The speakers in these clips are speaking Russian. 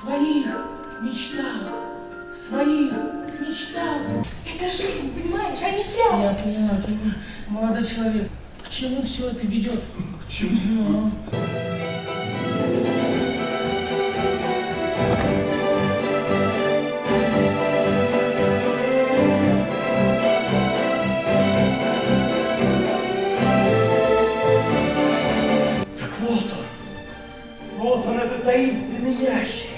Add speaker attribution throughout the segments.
Speaker 1: своих мечтах, своих мечтах. Это жизнь, понимаешь, а не тя.
Speaker 2: Я понимаю, понимаю. Молодой человек, к чему все это ведет?
Speaker 3: К чему? Ну. Вот он, этот таинственный ящик.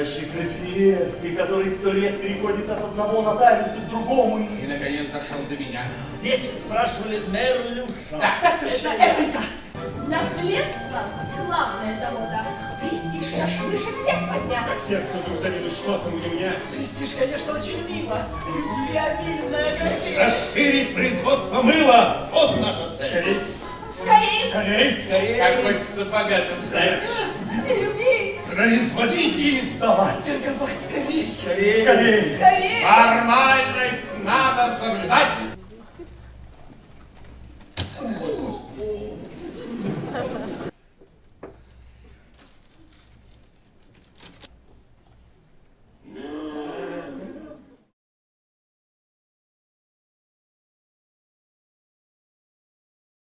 Speaker 3: М, Ящик Рафиерский, который сто лет переходит от одного нотариуса к другому.
Speaker 4: И, наконец, дошел до меня.
Speaker 5: Здесь спрашивали Мерлюша.
Speaker 4: Да,
Speaker 5: точно, это я.
Speaker 1: Наследство – главная забота. Престиж наш выше всех поднят.
Speaker 3: Сердце вдруг забилось, что там у меня.
Speaker 5: Престиж, конечно, очень мило. Любвеобильная красивая.
Speaker 3: Расширить производство мыла. Вот наша цель.
Speaker 5: Скорей,
Speaker 1: Скорее,
Speaker 3: Скорей.
Speaker 5: скорее.
Speaker 4: Как хочется богатым стать.
Speaker 1: люби,
Speaker 3: Производить и издавать.
Speaker 5: Торговать скорей. Скорее.
Speaker 3: Скорей.
Speaker 1: скорее.
Speaker 4: Формальность надо соблюдать.